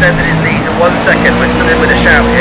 extended his lead to one second, which a shout.